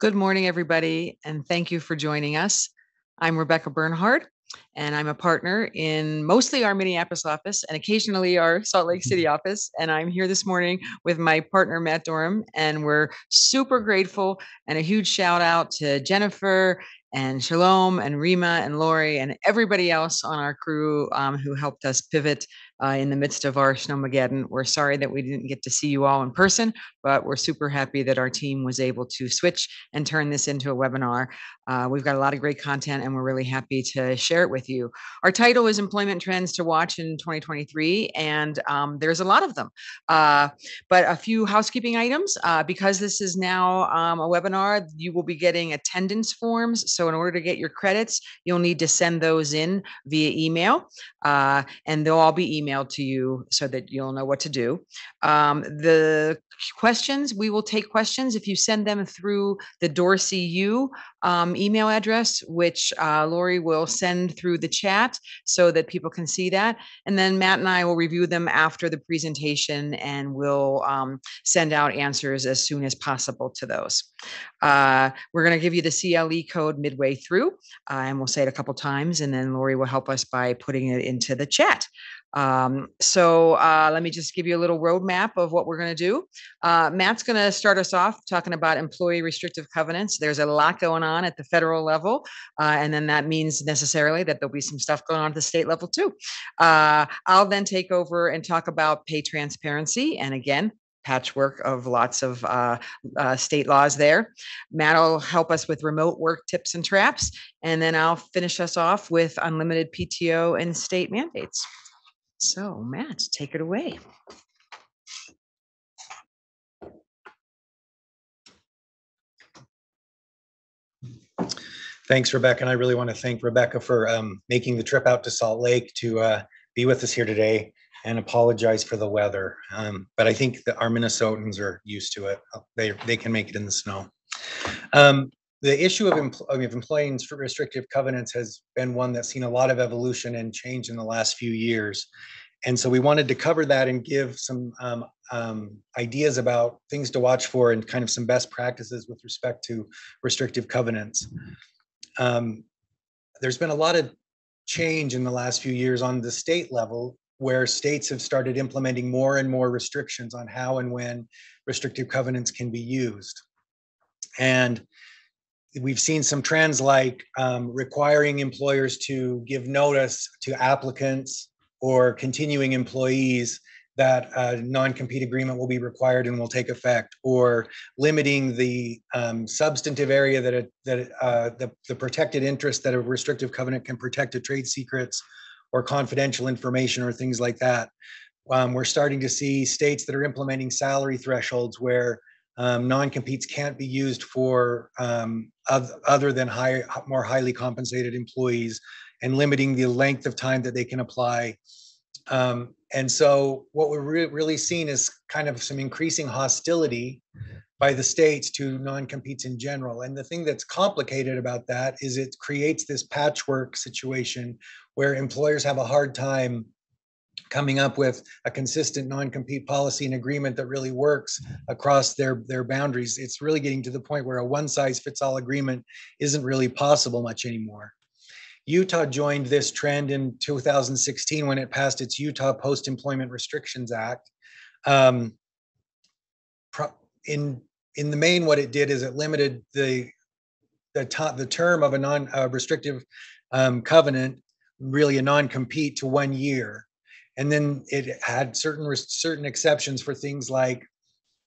Good morning, everybody, and thank you for joining us. I'm Rebecca Bernhard, and I'm a partner in mostly our Minneapolis office and occasionally our Salt Lake City office. And I'm here this morning with my partner, Matt Durham, and we're super grateful and a huge shout out to Jennifer and Shalom and Rima and Lori and everybody else on our crew um, who helped us pivot uh, in the midst of our snowmageddon. We're sorry that we didn't get to see you all in person, but we're super happy that our team was able to switch and turn this into a webinar. Uh, we've got a lot of great content and we're really happy to share it with you. Our title is Employment Trends to Watch in 2023, and um, there's a lot of them. Uh, but a few housekeeping items. Uh, because this is now um, a webinar, you will be getting attendance forms. So in order to get your credits, you'll need to send those in via email, uh, and they'll all be emailed to you so that you'll know what to do. Um, the questions, we will take questions if you send them through the Dorsey U um, email address, which uh, Lori will send through the chat so that people can see that. And then Matt and I will review them after the presentation and we'll um, send out answers as soon as possible to those. Uh, we're going to give you the CLE code midway through, uh, and we'll say it a couple times, and then Lori will help us by putting it into the chat. Um, so uh, let me just give you a little roadmap of what we're going to do. Uh, Matt's going to start us off talking about employee restrictive covenants. There's a lot going on at the federal level, uh, and then that means necessarily that there'll be some stuff going on at the state level too. Uh, I'll then take over and talk about pay transparency, and again, patchwork of lots of uh, uh, state laws there. Matt will help us with remote work tips and traps, and then I'll finish us off with unlimited PTO and state mandates. So Matt, take it away. Thanks, Rebecca. And I really want to thank Rebecca for um, making the trip out to Salt Lake to uh, be with us here today and apologize for the weather. Um, but I think that our Minnesotans are used to it. They, they can make it in the snow. Um, the issue of, empl- of employing restrictive covenants has been one that's seen a lot of evolution and change in the last few years. And so we wanted to cover that and give some um, um, ideas about things to watch for and kind of some best practices with respect to restrictive covenants. Um, there's been a lot of change in the last few years on the state level where states have started implementing more and more restrictions on how and when restrictive covenants can be used. And we've seen some trends like um, requiring employers to give notice to applicants or continuing employees that a non-compete agreement will be required and will take effect, or limiting the um, substantive area that it, that uh, the, the protected interest that a restrictive covenant can protect to trade secrets or confidential information or things like that. Um, we're starting to see states that are implementing salary thresholds where um, non-competes can't be used for um, other than high, more highly compensated employees and limiting the length of time that they can apply. Um, and so what we're re- really seeing is kind of some increasing hostility by the states to non-competes in general. And the thing that's complicated about that is it creates this patchwork situation where employers have a hard time coming up with a consistent non-compete policy and agreement that really works across their their boundaries. It's really getting to the point where a one size fits all agreement isn't really possible much anymore. Utah joined this trend in 2016 when it passed its Utah Post Employment Restrictions Act. Um, in in the main, what it did is it limited the the, the term of a non uh, restrictive um, covenant, really a non compete, to one year, and then it had certain certain exceptions for things like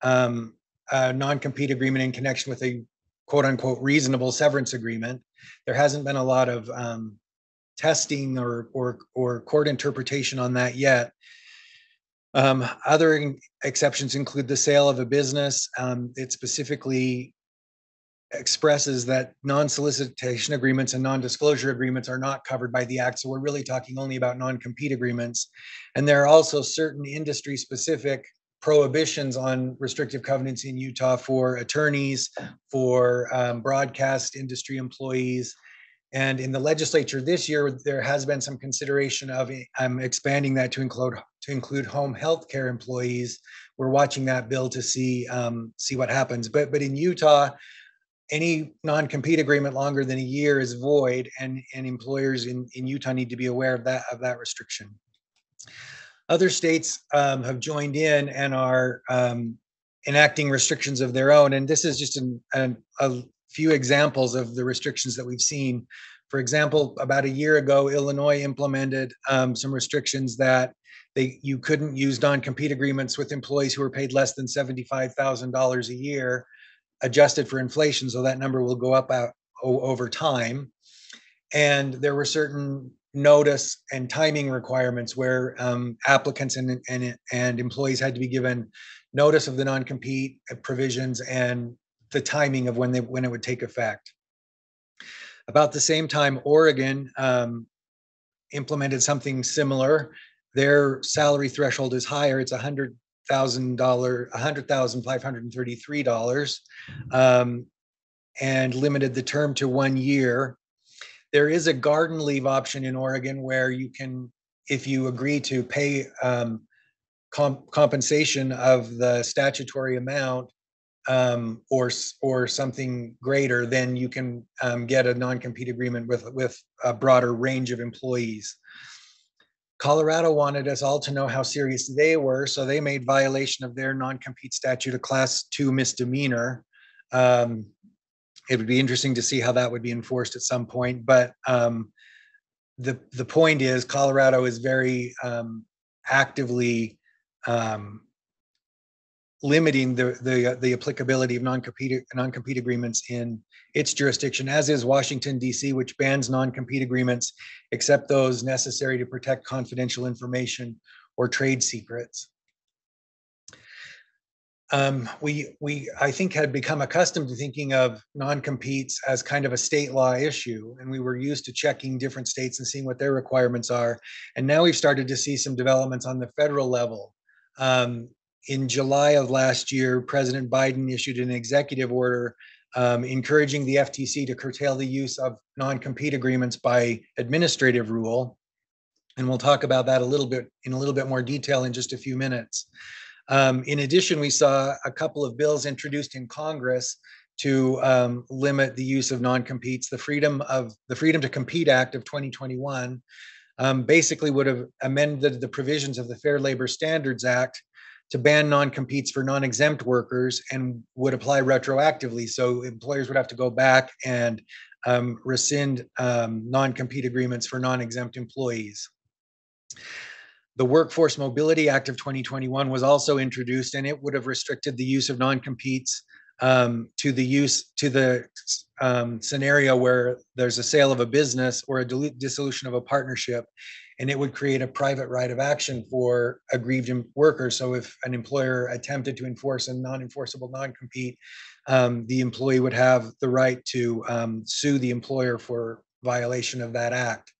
um, a non compete agreement in connection with a quote unquote reasonable severance agreement. There hasn't been a lot of um, testing or, or, or court interpretation on that yet. Um, other exceptions include the sale of a business. Um, it specifically expresses that non-solicitation agreements and non-disclosure agreements are not covered by the act. So we're really talking only about non-compete agreements. And there are also certain industry-specific prohibitions on restrictive covenants in Utah for attorneys, for um, broadcast industry employees. And in the legislature this year, there has been some consideration of um, expanding that to include to include home health care employees. We're watching that bill to see um, see what happens. But but in Utah, any non-compete agreement longer than a year is void and, and employers in, in Utah need to be aware of that, of that restriction. Other states um, have joined in and are um, enacting restrictions of their own. And this is just an, an, a few examples of the restrictions that we've seen. For example, about a year ago, Illinois implemented um, some restrictions that they you couldn't use non-compete agreements with employees who were paid less than $75,000 a year adjusted for inflation, so that number will go up out, over time. And there were certain notice and timing requirements where um, applicants and, and and employees had to be given notice of the non-compete provisions and the timing of when they when it would take effect. About the same time, Oregon um, implemented something similar. Their salary threshold is higher; it's a hundred thousand dollar, a hundred thousand five hundred and thirty-three dollars, um, and limited the term to one year. There is a garden leave option in Oregon where you can, if you agree to pay um, comp- compensation of the statutory amount um, or or something greater, then you can um, get a non-compete agreement with with a broader range of employees. Colorado wanted us all to know how serious they were, so they made violation of their non-compete statute a class two misdemeanor. Um, it would be interesting to see how that would be enforced at some point, but um, the the point is Colorado is very um, actively um, limiting the the the applicability of non-compete non-compete agreements in its jurisdiction, as is Washington D.C., which bans non-compete agreements except those necessary to protect confidential information or trade secrets. Um, we we I think had become accustomed to thinking of non-competes as kind of a state law issue, and we were used to checking different states and seeing what their requirements are. And now we've started to see some developments on the federal level. Um, in July of last year, President Biden issued an executive order um, encouraging the FTC to curtail the use of non-compete agreements by administrative rule. And we'll talk about that a little bit in a little bit more detail in just a few minutes. Um, in addition, we saw a couple of bills introduced in Congress to um, limit the use of non-competes. The Freedom of the Freedom to Compete Act of 2021 um, basically would have amended the provisions of the Fair Labor Standards Act to ban non-competes for non-exempt workers and would apply retroactively. So employers would have to go back and um, rescind um, non-compete agreements for non-exempt employees. The Workforce Mobility Act of 2021 was also introduced, and it would have restricted the use of non-competes um, to the use to the um, scenario where there's a sale of a business or a dissolution of a partnership and it would create a private right of action for aggrieved workers. So if an employer attempted to enforce a non-enforceable non-compete, um, the employee would have the right to um, sue the employer for violation of that act.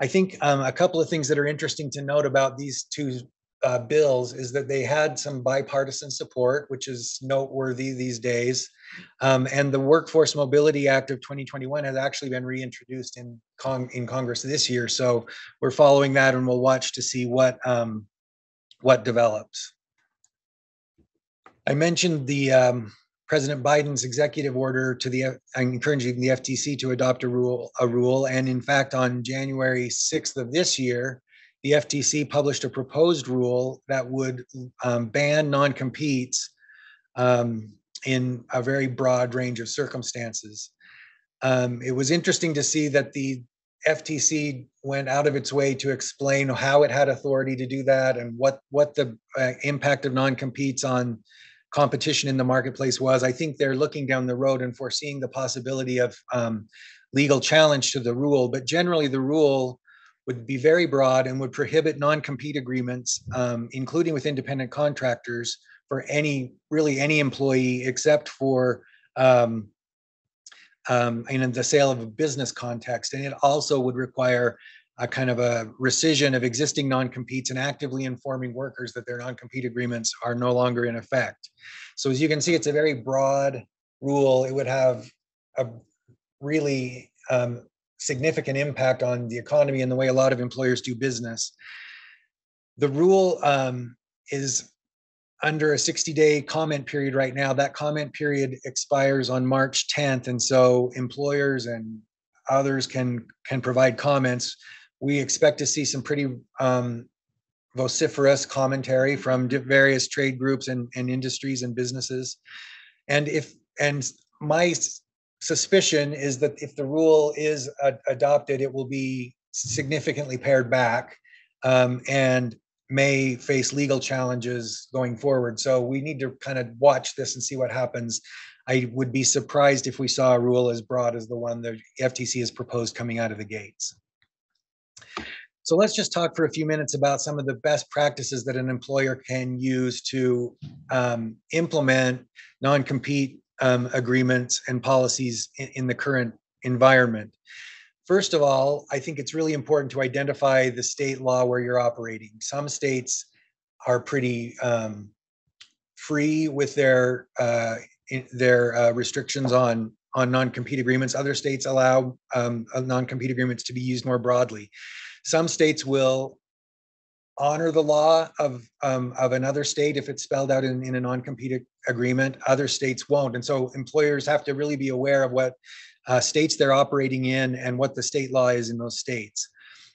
I think um, a couple of things that are interesting to note about these two uh, bills is that they had some bipartisan support, which is noteworthy these days. Um, and the Workforce Mobility Act of 2021 has actually been reintroduced in Cong- in Congress this year. So we're following that, and we'll watch to see what um, what develops. I mentioned the um, President Biden's executive order to the encouraging the FTC to adopt a rule a rule, and in fact, on January 6th of this year, the FTC published a proposed rule that would um, ban non-competes um, in a very broad range of circumstances. Um, it was interesting to see that the FTC went out of its way to explain how it had authority to do that and what what the uh, impact of non-competes on competition in the marketplace was. I think they're looking down the road and foreseeing the possibility of um, legal challenge to the rule. But generally, the rule would be very broad and would prohibit non-compete agreements, um, including with independent contractors, for any really any employee except for um, um, in the sale of a business context. And it also would require a kind of a rescission of existing non-competes and actively informing workers that their non-compete agreements are no longer in effect. So as you can see, it's a very broad rule. It would have a really um, significant impact on the economy and the way a lot of employers do business. The rule um, is under a 60-day comment period right now. That comment period expires on March 10th, and so employers and others can can provide comments. We expect to see some pretty um, vociferous commentary from various trade groups and, and industries and businesses. And if and my suspicion is that if the rule is adopted, it will be significantly pared back um, and may face legal challenges going forward. So we need to kind of watch this and see what happens. I would be surprised if we saw a rule as broad as the one the FTC has proposed coming out of the gates. So let's just talk for a few minutes about some of the best practices that an employer can use to um, implement non-compete um, agreements and policies in, in the current environment. First of all, I think it's really important to identify the state law where you're operating. Some states are pretty um, free with their uh, their uh, restrictions on on non-compete agreements. Other states allow um, non-compete agreements to be used more broadly. Some states will honor the law of um, of another state if it's spelled out in, in a non-compete agreement. Other states won't, and so employers have to really be aware of what uh, states they're operating in and what the state law is in those states.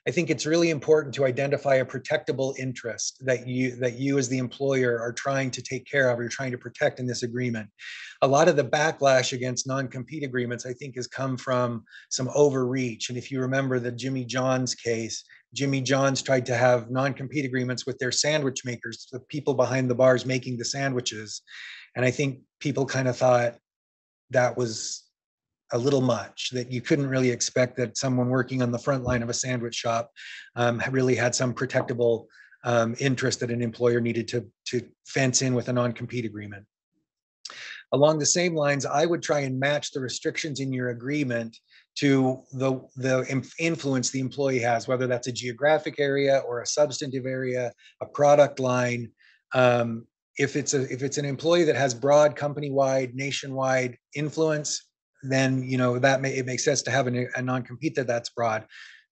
I think it's really important to identify a protectable interest that you that you as the employer are trying to take care of or you're trying to protect in this agreement. A lot of the backlash against non-compete agreements, I think, has come from some overreach. And if you remember the Jimmy John's case, Jimmy John's tried to have non-compete agreements with their sandwich makers, the people behind the bars making the sandwiches. And I think people kind of thought that was a little much that you couldn't really expect that someone working on the front line of a sandwich shop um, really had some protectable um, interest that an employer needed to, to fence in with a non-compete agreement. Along the same lines, I would try and match the restrictions in your agreement to the, the influence the employee has, whether that's a geographic area or a substantive area, a product line. Um, if it's a if it's an employee that has broad company-wide, nationwide influence, then you know that may, it makes sense to have a, non-compete that that's broad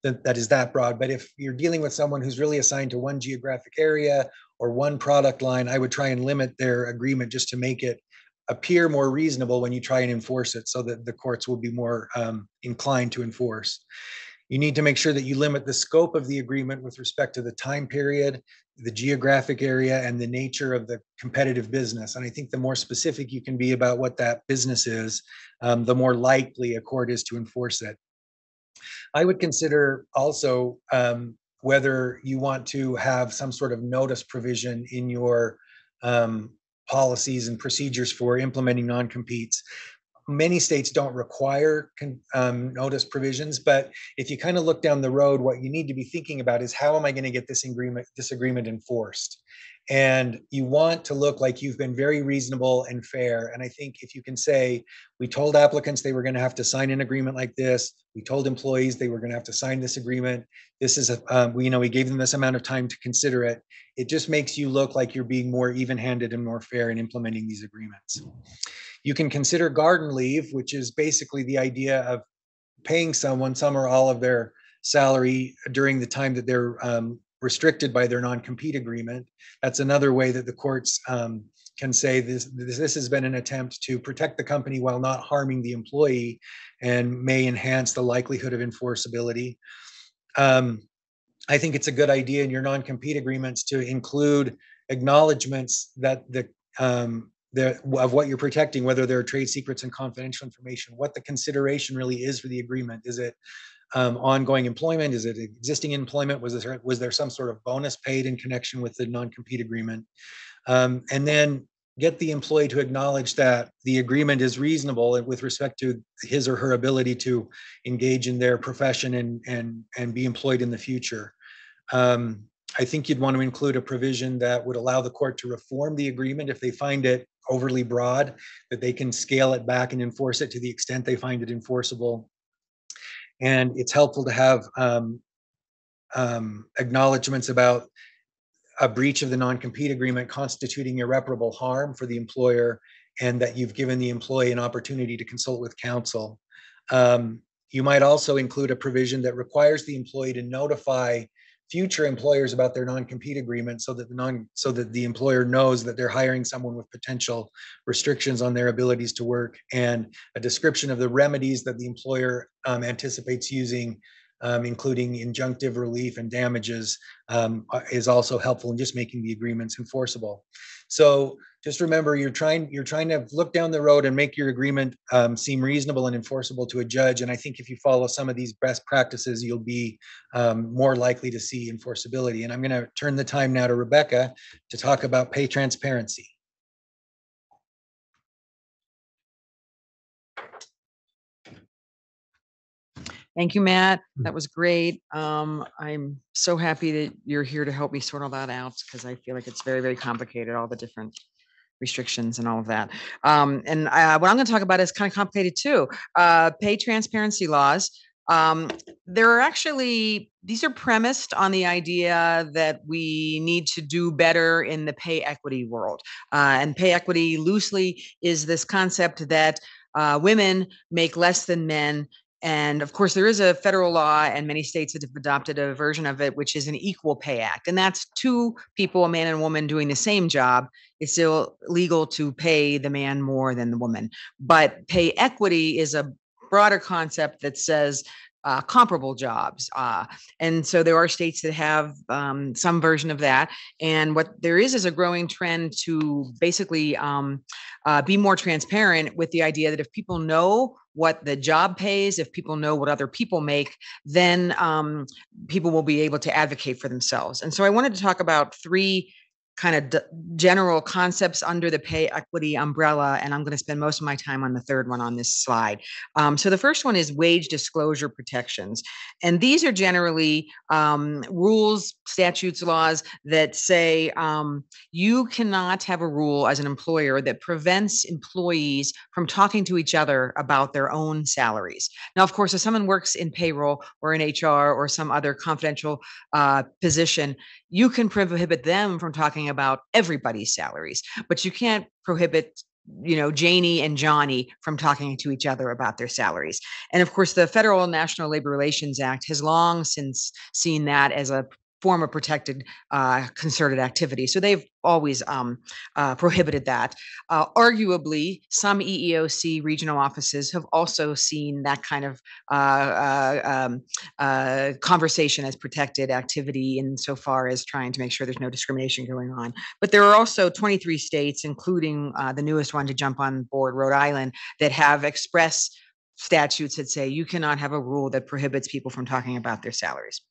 that, that is that broad but if you're dealing with someone who's really assigned to one geographic area or one product line i would try and limit their agreement just to make it appear more reasonable when you try and enforce it so that the courts will be more um, inclined to enforce you need to make sure that you limit the scope of the agreement with respect to the time period the geographic area and the nature of the competitive business. And I think the more specific you can be about what that business is, um, the more likely a court is to enforce it. I would consider also um, whether you want to have some sort of notice provision in your um, policies and procedures for implementing non-competes many states don't require um, notice provisions, but if you kind of look down the road, what you need to be thinking about is how am I going to get this agreement, this agreement enforced? And you want to look like you've been very reasonable and fair. And I think if you can say, we told applicants they were going to have to sign an agreement like this, we told employees they were going to have to sign this agreement. This is a, um, we, you know, we gave them this amount of time to consider it. It just makes you look like you're being more even-handed and more fair in implementing these agreements. You can consider garden leave, which is basically the idea of paying someone some or all of their salary during the time that they're um, restricted by their non-compete agreement. That's another way that the courts um, can say this, this, this has been an attempt to protect the company while not harming the employee and may enhance the likelihood of enforceability. Um, I think it's a good idea in your non-compete agreements to include acknowledgments that the um, the, of what you're protecting, whether there are trade secrets and confidential information, what the consideration really is for the agreement. Is it um, ongoing employment? Is it existing employment? Was there was there some sort of bonus paid in connection with the non-compete agreement? Um, and then get the employee to acknowledge that the agreement is reasonable with respect to his or her ability to engage in their profession and and and be employed in the future. Um, I think you'd want to include a provision that would allow the court to reform the agreement if they find it overly broad, that they can scale it back and enforce it to the extent they find it enforceable. And it's helpful to have um, um, acknowledgments about a breach of the non-compete agreement constituting irreparable harm for the employer and that you've given the employee an opportunity to consult with counsel. Um, you might also include a provision that requires the employee to notify future employers about their non-compete agreement so that the non, so that the employer knows that they're hiring someone with potential restrictions on their abilities to work. And a description of the remedies that the employer um, anticipates using um, including injunctive relief and damages, um, uh, is also helpful in just making the agreements enforceable. So just remember, you're trying you're trying to look down the road and make your agreement um, seem reasonable and enforceable to a judge. And I think if you follow some of these best practices, you'll be um, more likely to see enforceability. And I'm going to turn the time now to Rebecca to talk about pay transparency. Thank you, Matt. Mm. That was great. Um, I'm so happy that you're here to help me sort all that out because I feel like it's very, very complicated, all the different restrictions and all of that. Um, and uh, what I'm going to talk about is kind of complicated too. Uh, pay transparency laws. Um, there are actually, these are premised on the idea that we need to do better in the pay equity world. Uh, and pay equity loosely is this concept that uh, women make less than men and of course, there is a federal law, and many states have adopted a version of it, which is an Equal Pay Act. And that's two people, a man and a woman, doing the same job. It's still legal to pay the man more than the woman. But pay equity is a broader concept that says uh, comparable jobs. Uh, and so there are states that have um, some version of that. And what there is is a growing trend to basically um, uh, be more transparent with the idea that if people know what the job pays, if people know what other people make, then um, people will be able to advocate for themselves. And so I wanted to talk about three kind of d- general concepts under the pay equity umbrella, and I'm going to spend most of my time on the third one on this slide. Um, so the first one is wage disclosure protections, and these are generally um, rules, statutes, laws that say um, you cannot have a rule as an employer that prevents employees from talking to each other about their own salaries. Now, of course, if someone works in payroll or in HR or some other confidential uh, position, you can prohibit them from talking about everybody's salaries, but you can't prohibit you know Janie and Johnny from talking to each other about their salaries. And of course, the Federal National Labor Relations Act has long since seen that as a form of protected uh, concerted activity. So they've always um, uh, prohibited that. Uh, arguably, some EEOC regional offices have also seen that kind of uh, uh, um, uh, conversation as protected activity insofar as trying to make sure there's no discrimination going on. But there are also 23 states, including the newest one to jump on board, Rhode Island, that have express statutes that say you cannot have a rule that prohibits people from talking about their salaries.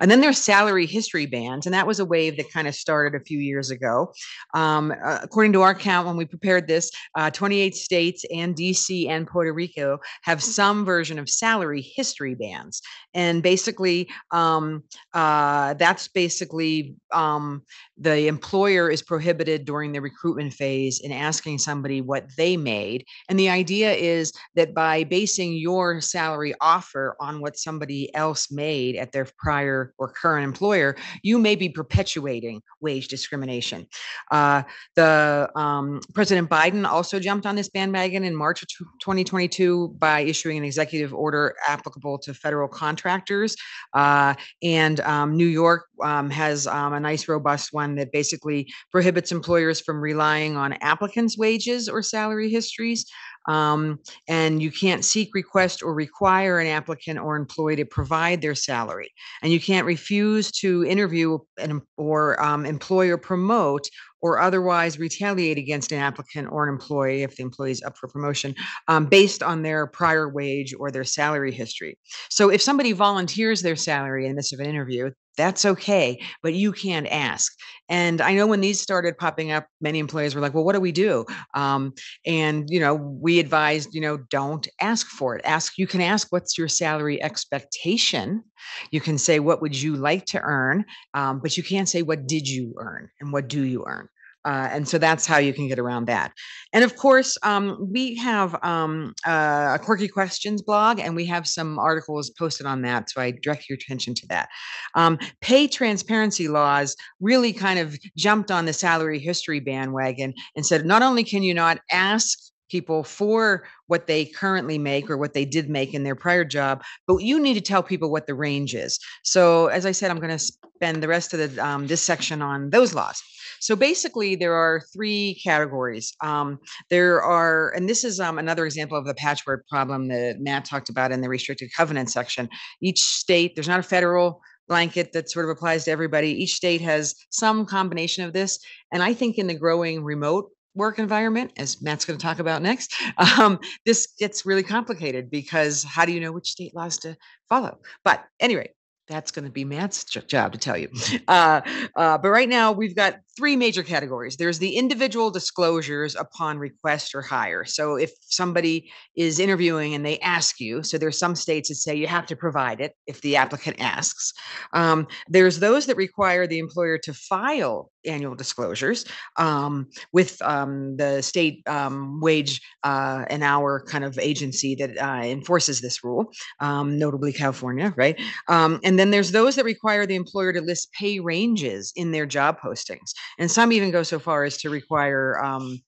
And then there's salary history bans, and that was a wave that kind of started a few years ago. Um, uh, according to our count, when we prepared this, uh, 28 states and DC and Puerto Rico have some version of salary history bans. And basically, um, uh, that's basically um, the employer is prohibited during the recruitment phase in asking somebody what they made. And the idea is that by basing your salary offer on what somebody else made at their prior prior or current employer, you may be perpetuating wage discrimination. Uh, the um, President Biden also jumped on this bandwagon in March of 2022 by issuing an executive order applicable to federal contractors. Uh, and um, New York um, has um, a nice, robust one that basically prohibits employers from relying on applicants' wages or salary histories. Um, and you can't seek, request, or require an applicant or employee to provide their salary. And you can't refuse to interview an, or um, employ or promote or otherwise retaliate against an applicant or an employee if the employee is up for promotion um, based on their prior wage or their salary history. So if somebody volunteers their salary in the midst of an interview, that's okay, but you can't ask. And I know when these started popping up, many employees were like, well, what do we do? Um, and, you know, we advised, you know, don't ask for it. Ask, you can ask, what's your salary expectation? You can say, what would you like to earn? Um, but you can't say, what did you earn and what do you earn? Uh, and so that's how you can get around that. And of course, um, we have um, uh, a Quirky Questions blog, and we have some articles posted on that. So I direct your attention to that. Um, pay transparency laws really kind of jumped on the salary history bandwagon and said not only can you not ask people for what they currently make or what they did make in their prior job, but you need to tell people what the range is. So, as I said, I'm going to spend the rest of the um, this section on those laws. So basically, there are three categories. Um, there are, and this is um, another example of the patchwork problem that Matt talked about in the restricted covenant section. Each state, there's not a federal blanket that sort of applies to everybody. Each state has some combination of this. And I think in the growing remote work environment, as Matt's going to talk about next, um, this gets really complicated because how do you know which state laws to follow? But anyway, that's going to be Matt's job to tell you. Uh, uh, but right now, we've got three major categories. There's the individual disclosures upon request or hire. So if somebody is interviewing and they ask you, so there's some states that say you have to provide it if the applicant asks. Um, there's those that require the employer to file annual disclosures um, with um, the state um, wage uh, an hour kind of agency that uh, enforces this rule, um, notably California, right? Um, and then there's those that require the employer to list pay ranges in their job postings and some even go so far as to require um,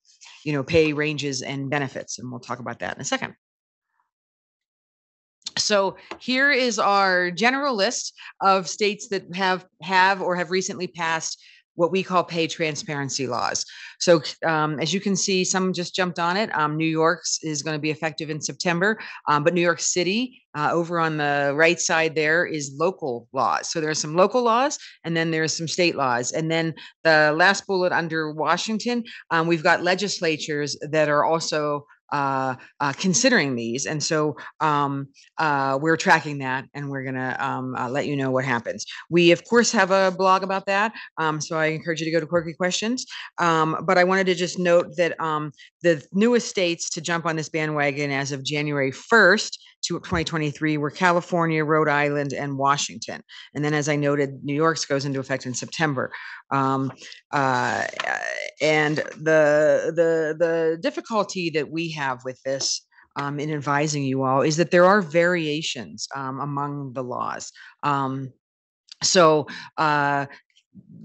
you know pay ranges and benefits and we'll talk about that in a second. So here is our general list of states that have have or have recently passed what we call pay transparency laws. So, um, as you can see, some just jumped on it. Um, New York's is going to be effective in September, um, but New York City, uh, over on the right side there, is local laws. So, there are some local laws, and then there's some state laws. And then the last bullet under Washington, um, we've got legislatures that are also uh, uh, considering these. And so um, uh, we're tracking that and we're going to um, uh, let you know what happens. We, of course, have a blog about that. Um, so I encourage you to go to Quirky Questions. Um, but I wanted to just note that um, the newest states to jump on this bandwagon as of January 1st to 2023 were California, Rhode Island, and Washington. And then, as I noted, New York's goes into effect in September. Um, uh, and the the the difficulty that we have with this um, in advising you all is that there are variations um, among the laws. Um, so uh,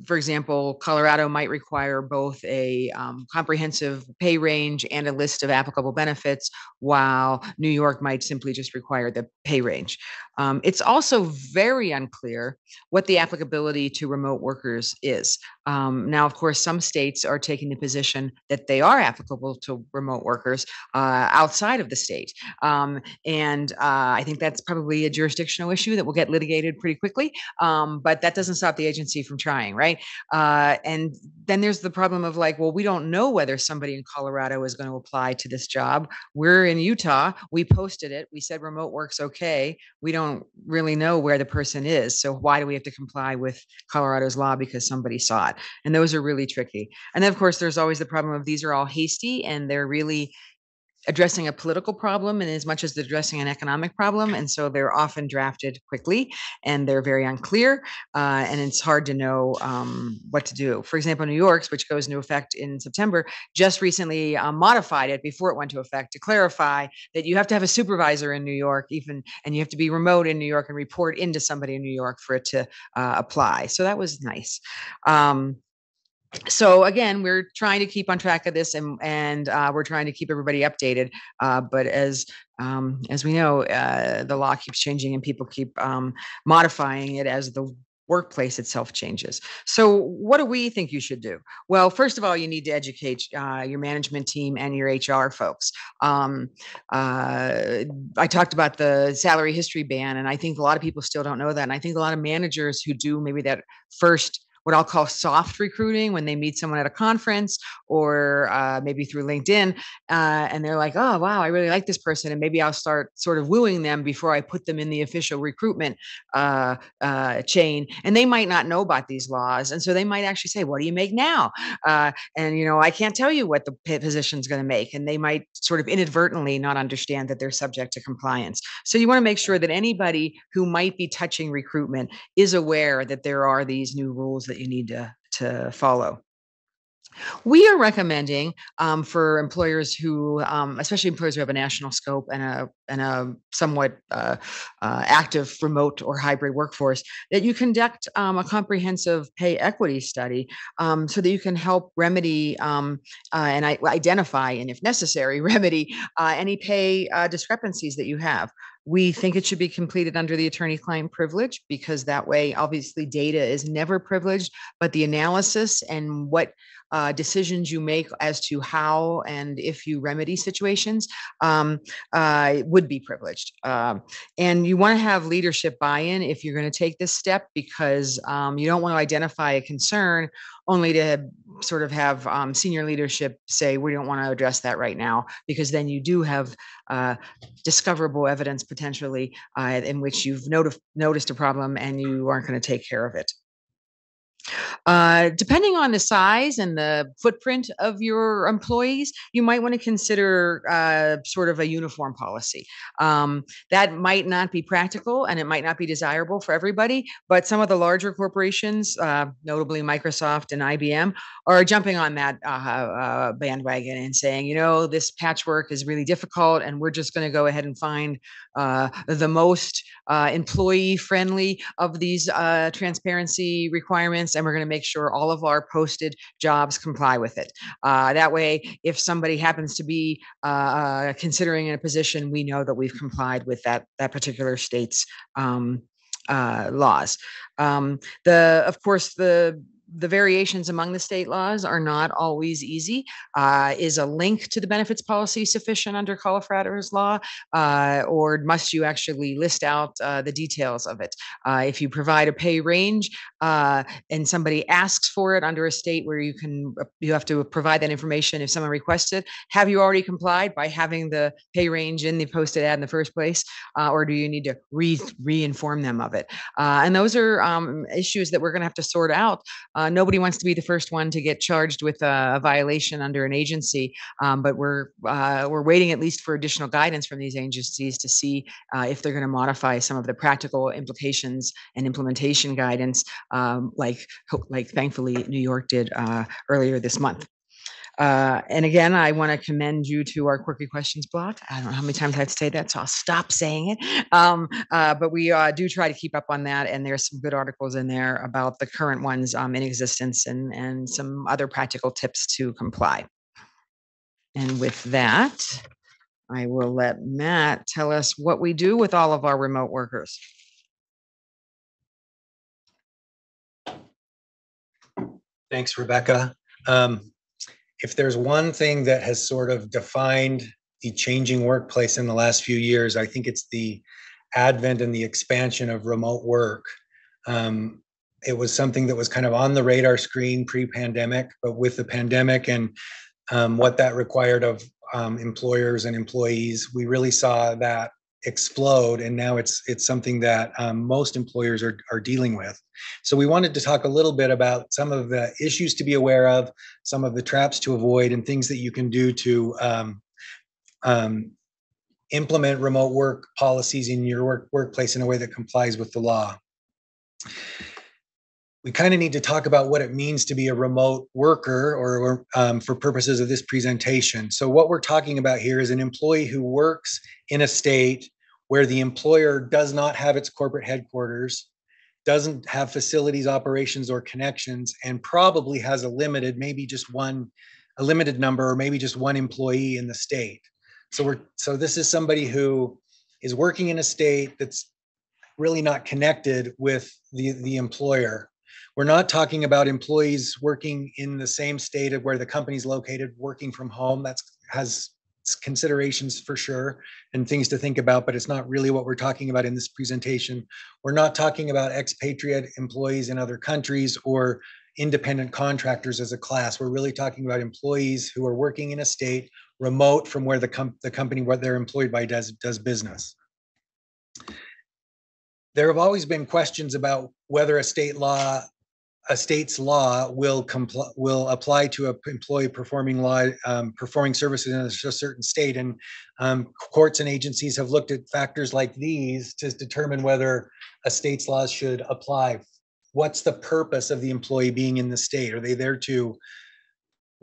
for example, Colorado might require both a um, comprehensive pay range and a list of applicable benefits, while New York might simply just require the pay range. Um, it's also very unclear what the applicability to remote workers is. Um, now, of course, some states are taking the position that they are applicable to remote workers uh, outside of the state. Um, and uh, I think that's probably a jurisdictional issue that will get litigated pretty quickly. Um, but that doesn't stop the agency from trying, right? Uh, and then there's the problem of like, well, we don't know whether somebody in Colorado is going to apply to this job. We're in Utah. We posted it. We said remote work's okay. We don't really know where the person is. So why do we have to comply with Colorado's law because somebody saw it? And those are really tricky. And then, of course, there's always the problem of these are all hasty and they're really addressing a political problem and as much as addressing an economic problem. And so they're often drafted quickly and they're very unclear. Uh, and it's hard to know um, what to do. For example, New York's, which goes into effect in September, just recently uh, modified it before it went to effect to clarify that you have to have a supervisor in New York, even, and you have to be remote in New York and report into somebody in New York for it to uh, apply. So that was nice. Um, so again, we're trying to keep on track of this, and and uh, we're trying to keep everybody updated. Uh, but as um, as we know, uh, the law keeps changing, and people keep um, modifying it as the workplace itself changes. So, what do we think you should do? Well, first of all, you need to educate uh, your management team and your HR folks. Um, uh, I talked about the salary history ban, and I think a lot of people still don't know that. And I think a lot of managers who do maybe that first what I'll call soft recruiting when they meet someone at a conference or uh, maybe through LinkedIn. Uh, and they're like, oh, wow, I really like this person. And maybe I'll start sort of wooing them before I put them in the official recruitment uh, uh chain. And they might not know about these laws. And so they might actually say, what do you make now? Uh, and, you know, I can't tell you what the position is going to make. And they might sort of inadvertently not understand that they're subject to compliance. So you want to make sure that anybody who might be touching recruitment is aware that there are these new rules you need to, to follow. We are recommending um, for employers who, um, especially employers who have a national scope and a and a somewhat uh, uh, active remote or hybrid workforce, that you conduct um, a comprehensive pay equity study um, so that you can help remedy um, uh, and I, identify and, if necessary, remedy uh, any pay uh, discrepancies that you have. We think it should be completed under the attorney client privilege because that way, obviously, data is never privileged, but the analysis and what uh, decisions you make as to how and if you remedy situations um, uh, would be privileged. Um, and you want to have leadership buy in if you're going to take this step because um, you don't want to identify a concern only to sort of have um, senior leadership say we don't want to address that right now because then you do have uh, discoverable evidence potentially uh, in which you've noti- noticed a problem and you aren't going to take care of it uh, depending on the size and the footprint of your employees, you might want to consider uh, sort of a uniform policy. Um, that might not be practical and it might not be desirable for everybody, but some of the larger corporations, uh, notably Microsoft and IBM, are jumping on that uh, uh, bandwagon and saying, you know, this patchwork is really difficult and we're just going to go ahead and find uh, the most employee friendly of these transparency requirements and we're going to make sure all of our posted jobs comply with it. Uh, that way, if somebody happens to be uh, considering a position, we know that we've complied with that that particular state's um, uh, laws. Um, the of course the the variations among the state laws are not always easy. Uh, is a link to the benefits policy sufficient under Colorado's law, uh, or must you actually list out uh, the details of it? Uh, if you provide a pay range uh, and somebody asks for it under a state where you can, uh, you have to provide that information if someone requests it. Have you already complied by having the pay range in the posted ad in the first place, or do you need to re re-inform them of it? and those are um, issues that we're going to have to sort out. Uh, nobody wants to be the first one to get charged with a, a violation under an agency, um, but we're uh, we're waiting at least for additional guidance from these agencies to see uh, if they're going to modify some of the practical implications and implementation guidance, um, like like thankfully New York did uh, earlier this month. Uh, and again, I want to commend you to our quirky questions block. I don't know how many times I have to say that, so I'll stop saying it. Um, uh, but we uh, do try to keep up on that, and there's some good articles in there about the current ones um, in existence and and some other practical tips to comply. And with that, I will let Matt tell us what we do with all of our remote workers. Thanks, Rebecca. Um, if there's one thing that has sort of defined the changing workplace in the last few years, I think it's the advent and the expansion of remote work. Um, it was something that was kind of on the radar screen pre-pandemic, but with the pandemic and um, what that required of um, employers and employees, we really saw that explode and now it's it's something that um, most employers are, are dealing with so we wanted to talk a little bit about some of the issues to be aware of some of the traps to avoid and things that you can do to um, um, implement remote work policies in your work, workplace in a way that complies with the law we kind of need to talk about what it means to be a remote worker or um, for purposes of this presentation. So what we're talking about here is an employee who works in a state where the employer does not have its corporate headquarters, doesn't have facilities, operations, or connections, and probably has a limited, maybe just one, a limited number, or maybe just one employee in the state. So we're so this is somebody who is working in a state that's really not connected with the, the employer. We're not talking about employees working in the same state of where the company's located, working from home. That's has considerations for sure and things to think about, but it's not really what we're talking about in this presentation. We're not talking about expatriate employees in other countries or independent contractors as a class. We're really talking about employees who are working in a state remote from where the, com- the company what they're employed by does, does business. There have always been questions about whether a state law a state's law will comply will apply to a employee performing law um, performing services in a certain state. And um, courts and agencies have looked at factors like these to determine whether a state's laws should apply. What's the purpose of the employee being in the state? Are they there to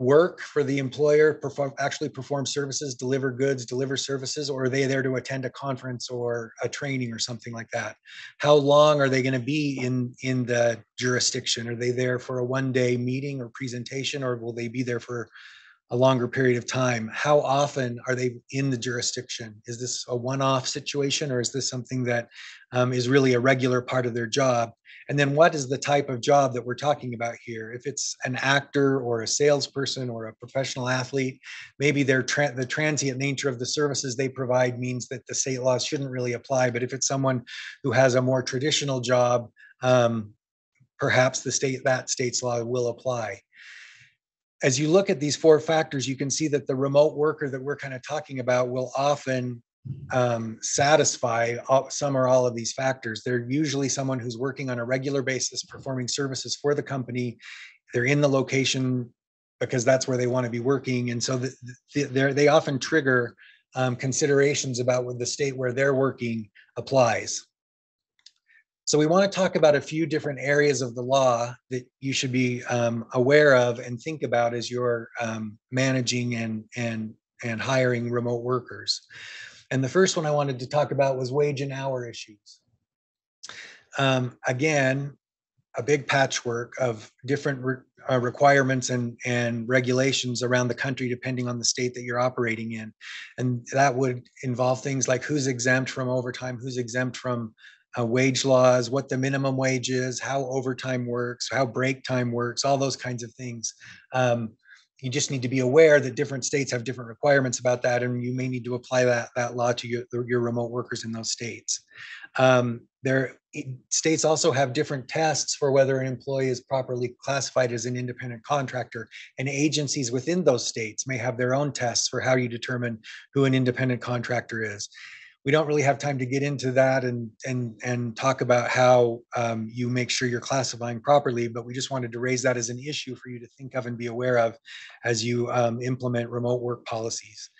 work for the employer, perform, actually perform services, deliver goods, deliver services, or are they there to attend a conference or a training or something like that? How long are they going to be in, in the jurisdiction? Are they there for a one day meeting or presentation, or will they be there for a longer period of time? How often are they in the jurisdiction? Is this a one off situation, or is this something that um, is really a regular part of their job? And then what is the type of job that we're talking about here? If it's an actor or a salesperson or a professional athlete, maybe their tra- the transient nature of the services they provide means that the state laws shouldn't really apply. But if it's someone who has a more traditional job, um, perhaps the state that state's law will apply. As you look at these four factors, you can see that the remote worker that we're kind of talking about will often um, satisfy all, some or all of these factors. They're usually someone who's working on a regular basis, performing services for the company. They're in the location because that's where they want to be working, and so the, the, they often trigger um, considerations about what the state where they're working applies. So we want to talk about a few different areas of the law that you should be um, aware of and think about as you're um, managing and and and hiring remote workers. And the first one I wanted to talk about was wage and hour issues. Um, again, a big patchwork of different re- uh, requirements and, and regulations around the country, depending on the state that you're operating in. And that would involve things like who's exempt from overtime, who's exempt from uh, wage laws, what the minimum wage is, how overtime works, how break time works, all those kinds of things. Um, you just need to be aware that different states have different requirements about that, and you may need to apply that that law to your, your remote workers in those states. Um, there, states also have different tests for whether an employee is properly classified as an independent contractor, and agencies within those states may have their own tests for how you determine who an independent contractor is we don't really have time to get into that and and and talk about how um, you make sure you're classifying properly but we just wanted to raise that as an issue for you to think of and be aware of as you um, implement remote work policies.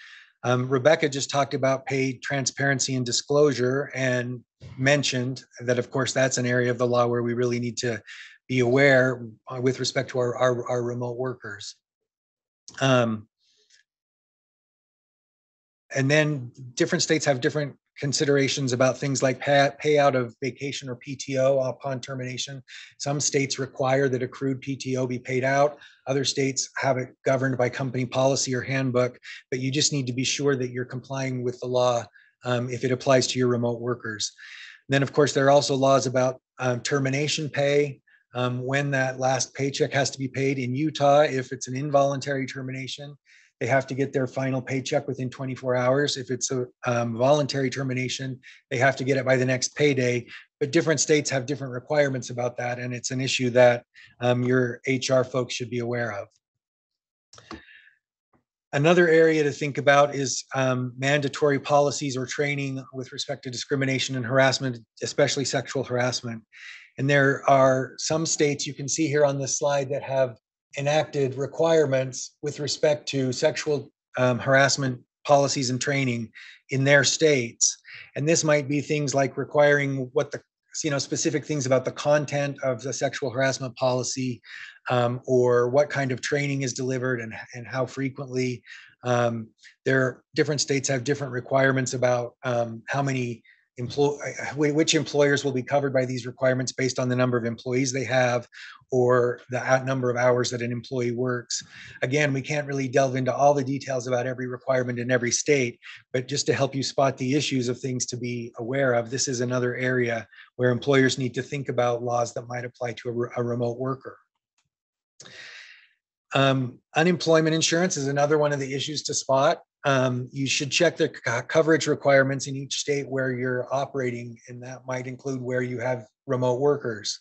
Um, rebecca just talked about pay transparency and disclosure and mentioned that of course that's an area of the law where we really need to be aware uh, with respect to our, our, our remote workers. Um, and then different states have different considerations about things like pay, payout of vacation or PTO upon termination. Some states require that accrued PTO be paid out. Other states have it governed by company policy or handbook, but you just need to be sure that you're complying with the law um, if it applies to your remote workers. And then, of course, there are also laws about um, termination pay, um, when that last paycheck has to be paid in Utah if it's an involuntary termination they have to get their final paycheck within 24 hours. If it's a um, voluntary termination, they have to get it by the next payday. But different states have different requirements about that, and it's an issue that um, your HR folks should be aware of. Another area to think about is um, mandatory policies or training with respect to discrimination and harassment, especially sexual harassment. And there are some states you can see here on this slide that have enacted requirements with respect to sexual um, harassment policies and training in their states. And this might be things like requiring what the you know specific things about the content of the sexual harassment policy um, or what kind of training is delivered and, and how frequently um, there different states have different requirements about um, how many employ which employers will be covered by these requirements based on the number of employees they have or the number of hours that an employee works. Again we can't really delve into all the details about every requirement in every state but just to help you spot the issues of things to be aware of this is another area where employers need to think about laws that might apply to a, a remote worker. Um, unemployment insurance is another one of the issues to spot um, you should check the coverage requirements in each state where you're operating, and that might include where you have remote workers.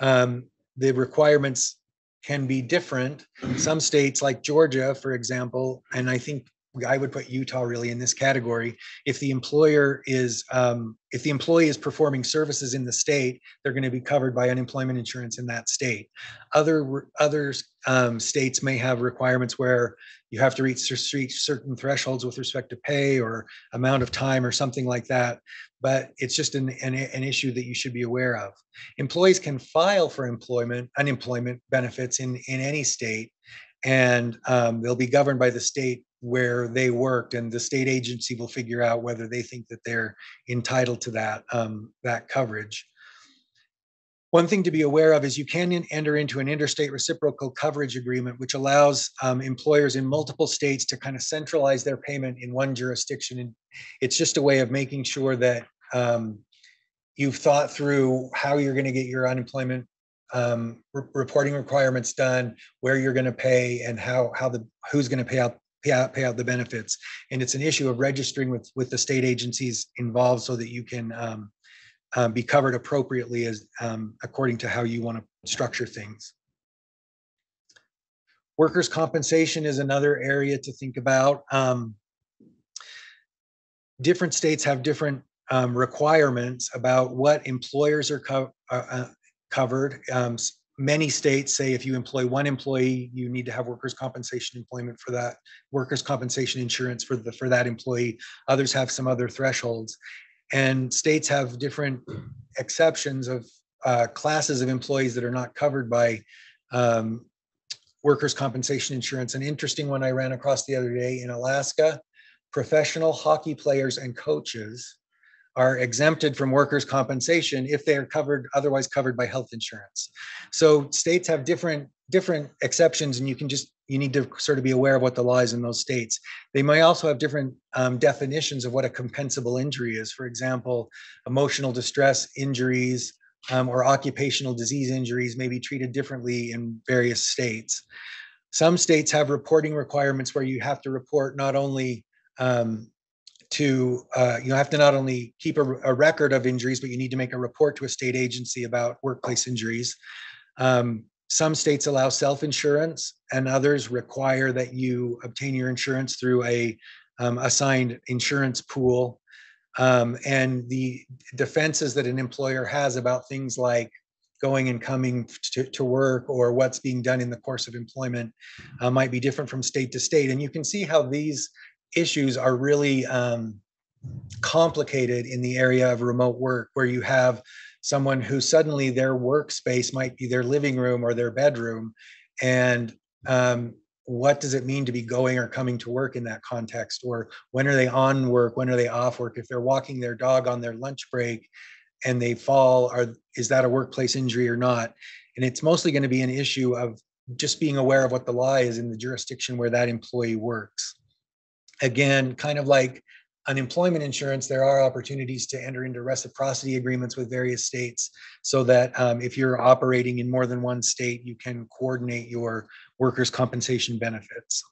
Um, the requirements can be different. Some states, like Georgia, for example, and I think I would put Utah really in this category. If the employer is, um, if the employee is performing services in the state, they're going to be covered by unemployment insurance in that state. Other other um, states may have requirements where you have to reach, certain thresholds with respect to pay or amount of time or something like that. But it's just an, an, an issue that you should be aware of. Employees can file for employment, unemployment benefits in, in any state And um, they'll be governed by the state where they worked and the state agency will figure out whether they think that they're entitled to that, um, that coverage. One thing to be aware of is you can enter into an interstate reciprocal coverage agreement, which allows um, employers in multiple states to kind of centralize their payment in one jurisdiction. And it's just a way of making sure that um, you've thought through how you're going to get your unemployment um, re- reporting requirements done, where you're going to pay, and how how the who's going to pay out pay out pay out the benefits. And it's an issue of registering with with the state agencies involved so that you can um, um, be covered appropriately as um, according to how you want to structure things. Workers' compensation is another area to think about. Um, different states have different um, requirements about what employers are co- uh, uh, covered. Um, many states say if you employ one employee, you need to have workers' compensation employment for that, workers' compensation insurance for the for that employee. Others have some other thresholds, and states have different exceptions of uh, classes of employees that are not covered by um, workers' compensation insurance. An interesting one I ran across the other day in Alaska: professional hockey players and coaches are exempted from workers' compensation if they are covered, otherwise covered by health insurance. So states have different different exceptions, and you can just you need to sort of be aware of what the law is in those states. They may also have different um, definitions of what a compensable injury is. For example, emotional distress injuries um, or occupational disease injuries may be treated differently in various states. Some states have reporting requirements where you have to report not only um, to uh, you have to not only keep a, a, record of injuries, but you need to make a report to a state agency about workplace injuries. Um, some states allow self-insurance, and others require that you obtain your insurance through a um, assigned insurance pool. Um, and the defenses that an employer has about things like going and coming to, to work or what's being done in the course of employment uh, might be different from state to state. And you can see how these issues are really um, complicated in the area of remote work, where you have someone who suddenly their workspace might be their living room or their bedroom. And um, what does it mean to be going or coming to work in that context? Or when are they on work? When are they off work? If they're walking their dog on their lunch break and they fall, are, is that a workplace injury or not? And it's mostly going to be an issue of just being aware of what the law is in the jurisdiction where that employee works again, kind of like unemployment insurance, there are opportunities to enter into reciprocity agreements with various states so that um, if you're operating in more than one state, you can coordinate your workers' compensation benefits.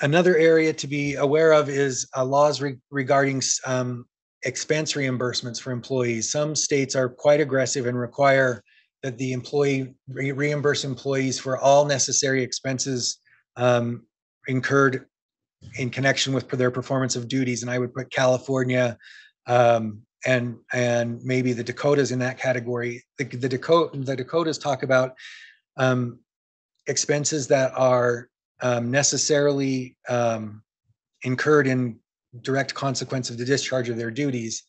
Another area to be aware of is uh, laws re regarding um, expense reimbursements for employees. Some states are quite aggressive and require that the employee re reimburse employees for all necessary expenses um, incurred in connection with their performance of duties, and I would put California um, and and maybe the Dakotas in that category. The, the Dakota the Dakotas talk about um, expenses that are um, necessarily um, incurred in direct consequence of the discharge of their duties.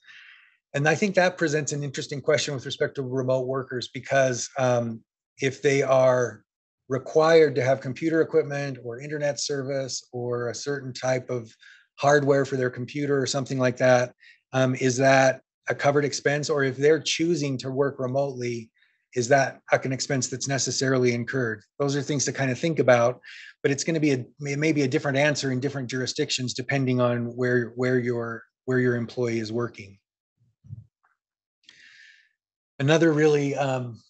And I think that presents an interesting question with respect to remote workers because um, if they are required to have computer equipment or internet service or a certain type of hardware for their computer or something like that, um, is that a covered expense? Or if they're choosing to work remotely, is that an expense that's necessarily incurred? Those are things to kind of think about, but it's going to be a it may be a different answer in different jurisdictions depending on where where your where your employee is working. Another really um,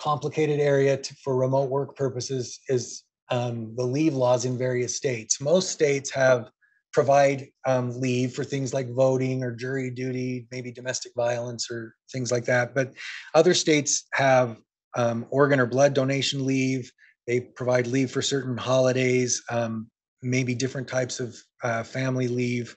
complicated area to, for remote work purposes is um, the leave laws in various states. Most states have provide um, leave for things like voting or jury duty, maybe domestic violence or things like that. But other states have um, organ or blood donation leave. They provide leave for certain holidays, um, maybe different types of uh, family leave.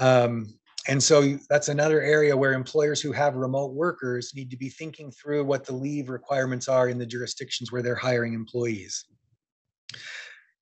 Um, and so that's another area where employers who have remote workers need to be thinking through what the leave requirements are in the jurisdictions where they're hiring employees.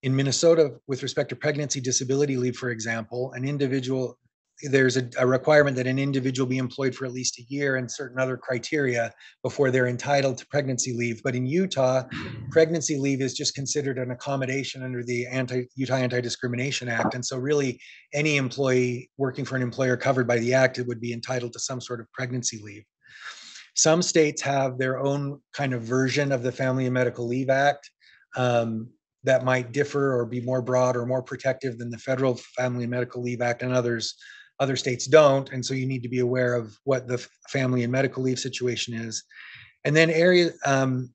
In Minnesota, with respect to pregnancy disability leave, for example, an individual there's a, a requirement that an individual be employed for at least a year and certain other criteria before they're entitled to pregnancy leave. But in Utah, pregnancy leave is just considered an accommodation under the anti Utah Anti-Discrimination Act. And so really any employee working for an employer covered by the act, would be entitled to some sort of pregnancy leave. Some states have their own kind of version of the Family and Medical Leave Act um, that might differ or be more broad or more protective than the federal Family and Medical Leave Act and others other states don't. And so you need to be aware of what the family and medical leave situation is. And then area, um,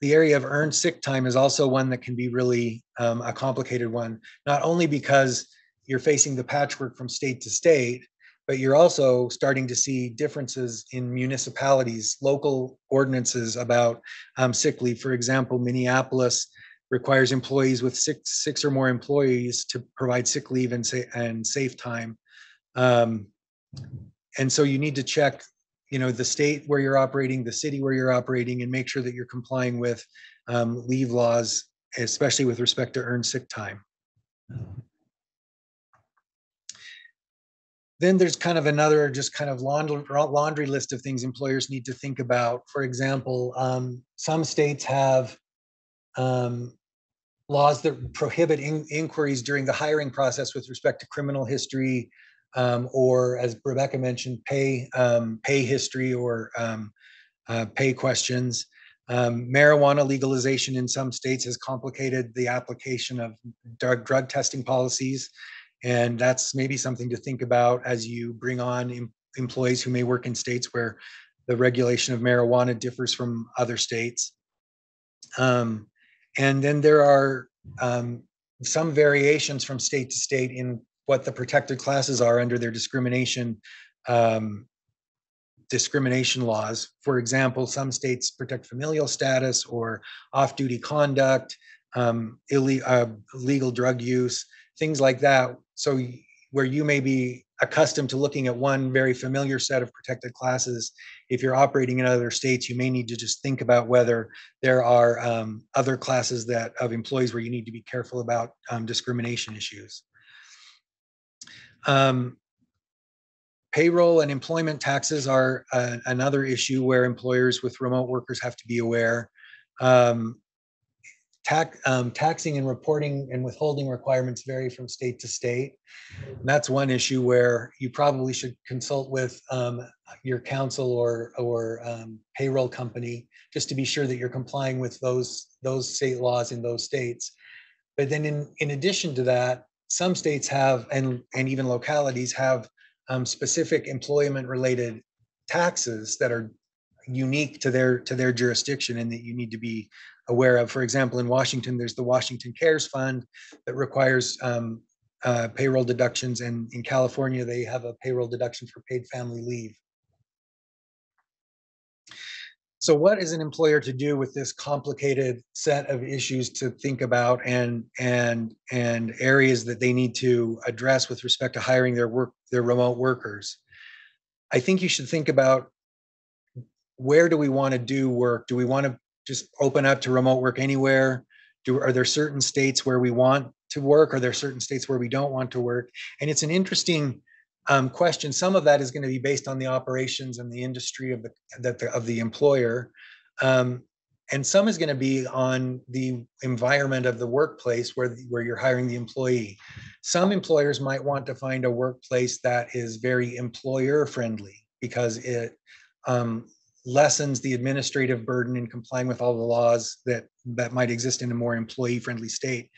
the area of earned sick time is also one that can be really um, a complicated one, not only because you're facing the patchwork from state to state, but you're also starting to see differences in municipalities, local ordinances about um, sick leave. For example, Minneapolis requires employees with six six or more employees to provide sick leave and, sa- and safe time. Um, and so you need to check, you know, the state where you're operating, the city where you're operating, and make sure that you're complying with um, leave laws, especially with respect to earned sick time. Then there's kind of another just kind of laundry, laundry list of things employers need to think about. For example, um, some states have um, laws that prohibit in- inquiries during the hiring process with respect to criminal history, um, or as Rebecca mentioned, pay um, pay history or um, uh, pay questions. Um, marijuana legalization in some states has complicated the application of drug, drug testing policies, and that's maybe something to think about as you bring on em- employees who may work in states where the regulation of marijuana differs from other states. Um, and then there are um, some variations from state to state in what the protected classes are under their discrimination um, discrimination laws. For example, some states protect familial status or off-duty conduct, um, ille- uh, illegal drug use, things like that. So where you may be accustomed to looking at one very familiar set of protected classes, if you're operating in other states, you may need to just think about whether there are um, other classes that of employees where you need to be careful about um, discrimination issues. Um, payroll and employment taxes are uh, another issue where employers with remote workers have to be aware. Um, tax, um, taxing and reporting and withholding requirements vary from state to state. And that's one issue where you probably should consult with um, your counsel or or um, payroll company just to be sure that you're complying with those those state laws in those states. But then in in addition to that, some states have and and even localities have um, specific employment related taxes that are unique to their to their jurisdiction and that you need to be aware of. For example in washington there's the washington cares fund that requires um, uh, payroll deductions and in california they have a payroll deduction for paid family leave so what is an employer to do with this complicated set of issues to think about and and and areas that they need to address with respect to hiring their work their remote workers? I think you should think about where do we want to do work? Do we want to just open up to remote work anywhere? Do are there certain states where we want to work? Are there certain states where we don't want to work? And it's an interesting um, question. Some of that is going to be based on the operations and the industry of the the, of the employer, um, and some is going to be on the environment of the workplace where the, where you're hiring the employee. Some employers might want to find a workplace that is very employer friendly because it um, lessens the administrative burden in complying with all the laws that that might exist in a more employee friendly state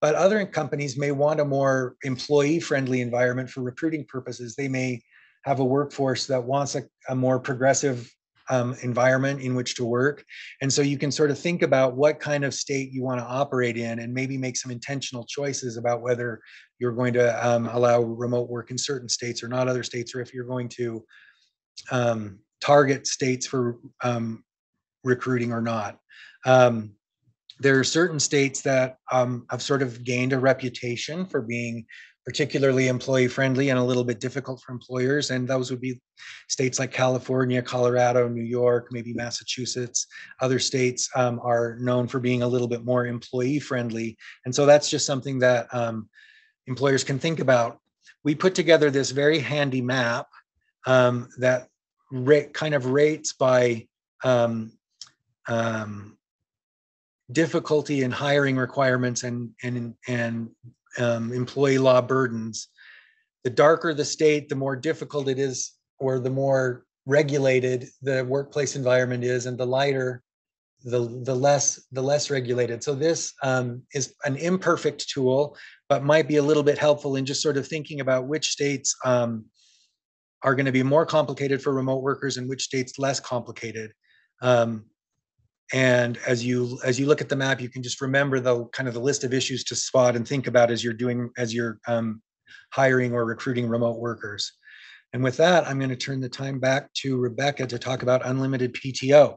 but other companies may want a more employee friendly environment for recruiting purposes. They may have a workforce that wants a, a more progressive um, environment in which to work. And so you can sort of think about what kind of state you want to operate in and maybe make some intentional choices about whether you're going to um, allow remote work in certain states or not other states, or if you're going to um, target states for um, recruiting or not. Um, there are certain states that um, have sort of gained a reputation for being particularly employee friendly and a little bit difficult for employers. And those would be states like California, Colorado, New York, maybe Massachusetts. Other states um, are known for being a little bit more employee friendly. And so that's just something that um, employers can think about. we put together this very handy map um, that rate kind of rates by um, um, difficulty in hiring requirements and and and um, employee law burdens. The darker the state, the more difficult it is, or the more regulated the workplace environment is, and the lighter the the less the less regulated. So this um, is an imperfect tool, but might be a little bit helpful in just sort of thinking about which states um, are going to be more complicated for remote workers and which states less complicated. Um, and as you as you look at the map, you can just remember the kind of the list of issues to spot and think about as you're doing as you're um, hiring or recruiting remote workers. And with that, I'm going to turn the time back to Rebecca to talk about unlimited PTO.